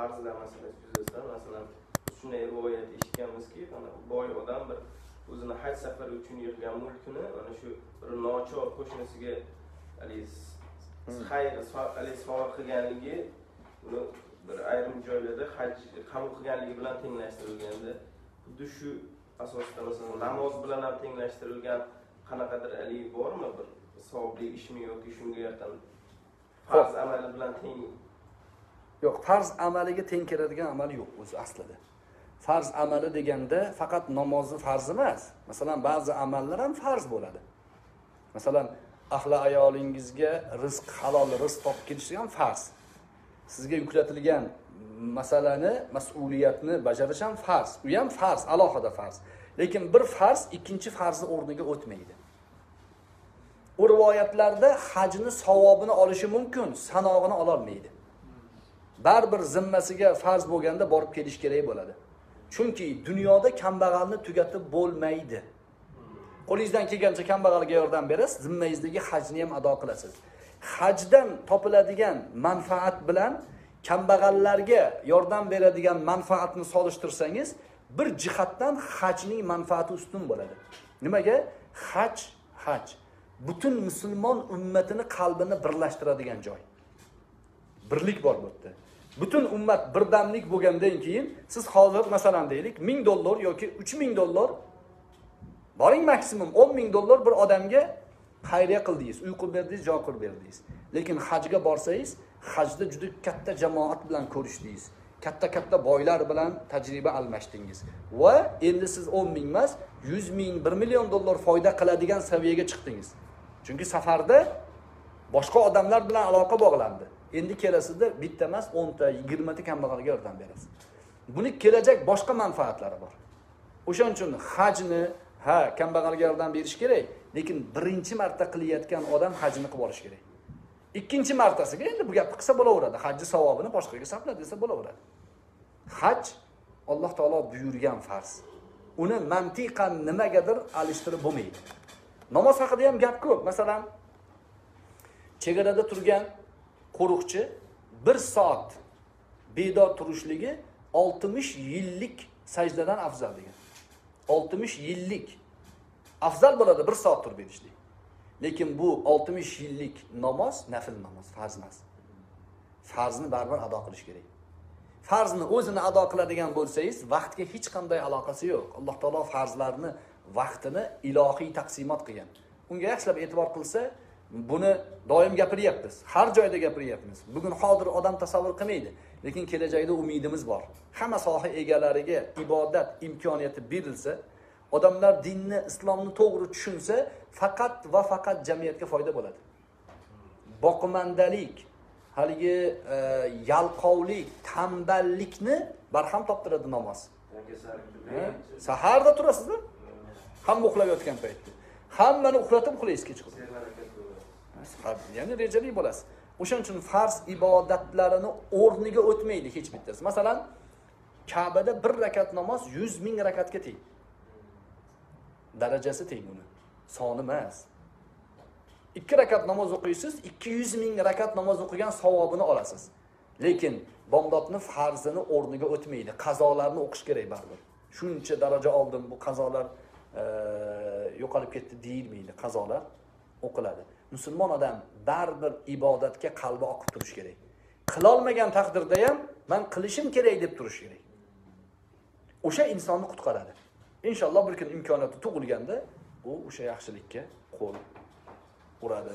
farzlar masalasi yuzasidan masalan shunday rivoyat eshitganmizki boy odam bir o'zini haj safari uchun yig'gan mulkini mana shu bir nochor qo'shnisiga haligi Hmm. xayr haligi sovg'a qilganligi uni bir ayrim joylarda haj qabul qilganligi bilan tenglashtirilganda xuddi shu asosda masalan namoz bilan ham tenglashtirilgan qanaqadir haligi bormi bir savobli ishmi yoki shunga yaqin farz amali bilan teng yo'q farz amaliga teng keladigan amal yo'q o'zi aslida. Farz amali deganda faqat namozni farzi emas. Masalan ba'zi amallar ham farz bo'ladi. Masalan ahli ayolingizga rizq halol rizq topib kelishi ham farz. Sizga yuklatilgan masalani mas'uliyatni bajarish ham farz. U ham farz alohida farz. Lekin bir farz ikkinchi farzni o'rniga o'tmaydi. U rivoyatlarda hajni savobini olishi mumkin sanog'ini ololmaydi. Baribir zimmasiga farz bo'lganda borib kelish kerak bo'ladi. Chunki dunyoda kambag'alni tugatib bo'lmaydi. Qo'lingizdan kelgancha kambag'alga yordam berasiz zimmangizdagi hajni ham ado qilasiz. Hajdan topiladigan manfaat bilan kambag'allarga yordam beradigan manfaatni solishtirsangiz bir jihatdan hajning manfaati ustun bo'ladi. Nimaga? Haj haj. Butun musulmon ummatini qalbini birlashtiradigan joy. Birlik bor bu yerda. Butun ummat birdamlik bo'lgandan keyin siz hozir masalan deylik ming dollar yoki uch ming dollar boring maksimum o'n ming dollar bir odamga xayriya qildingiz uy qurib berdingiz joy qurib berdingiz. Lekin hajga borsangiz hajda juda katta jamoat bilan ko'rishdingiz. Katta katta boylar bilan tajriba almashdingiz. Va endi siz o'n ming emas yuz ming bir million dollar foyda qiladigan saviyaga chiqdingiz. Chunki safarda boshqa odamlar bilan aloqa bog'landi. Endi kelasida bitta emas o'nta yigirmata kambag'alga yordam berasiz. Buni kelajak boshqa manfaatlari bor. O'shaning uchun hajni ha kambag'alga yordam berish kerak lekin birinchi marta qilayotgan odam hajni qilib olish kerak. Ikkinchi martasiga endi bu gapni qilsa bo'laveradi. Hajni savobini boshqaga sarfla desa bo'laveradi. Haj alloh taolo buyurgan farz. Uni mantiqan nimagadir alishtirib bo'lmaydi. Namoz haqida ham gap ko'p. Masalan chegarada turgan qo'riqchi bir soat bedor turishligi oltmish yillik sajdadan afzal degan. Oltmish yillik. Afzal bo'ladi bir soat turib berishlik. Lekin bu oltmish yillik namoz nafl namoz farz emas. Farzni baribir ado qilish kerak. Farzni o'zini ado qiladigan bo'lsangiz vaqtga hech qanday aloqasi yo'q. Alloh taolo farzlarni vaqtini ilohiy taqsimot qilgan. Unga yaxshilab e'tibor qilsa buni doim gapiryapmiz. Har joyda gapiryapmiz. Bugun hozir odam tasavvur qilmaydi lekin kelajakda umidimiz bor. Hamma soha egalariga ibodat imkoniyati berilsa odamlar dinni islomni to'g'ri tushunsa faqat va faqat jamiyatga foyda bo'ladi. Boqimandalik haligi e, yalqovlik tanballikni barham toptiradi namoz. Ha? saharda turasizda hamma uxlab yotgan paytda. Hammani uxlatib uxlaysiz kechqurun ya'ni rejali bo'lasiz. O'shaning uchun farz ibodatlarini o'rniga o'tmaydi hech bittasi. Masalan kabada bir rakat namoz yuz ming rakatga teng. Darajasi teng uni. Soni emas. Ikki rakat namoz o'qiysiz ikki yuz ming rakat namoz o'qigan savobini olasiz. Lekin bomdodni farzini o'rniga o'tmaydi. Qazolarni o'qish kerak baribir. Shuncha daraja oldim bu qazolar e, yo'qolib ketdi deyilmaydi. Qazolar o'qiladi. Musulmon odam baribir ibodatga qalbi oqib turishi kerak. Qilolmagan taqdirda ham man qilishim kerak deb turish kerak. O'sha insonni qutqaradi. Inshaalloh bir kun imkoniyati tug'ilganda u o'sha yaxshilikka qo'l uradi.